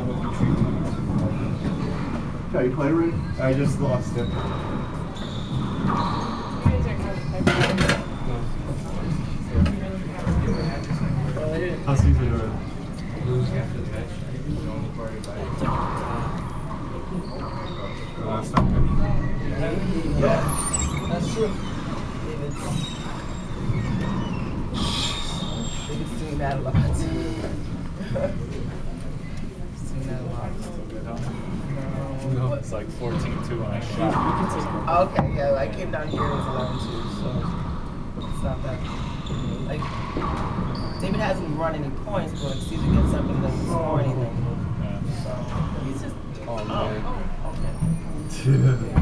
job of retrieving it. You play Rick? I just lost it. How season are it? Losing after the match. The only part about it. Last time. Yeah, that's true. David's doing that a lot. He's doing that a lot. No, it's like 14-2 when I shot. Okay, yeah, I came down here, it was 11 2, so it's not that. Like, David hasn't run any points, but like, Caesar gets up and doesn't score anything. Yeah. So, he's just. Oh, Oh, man. oh, okay. Yeah.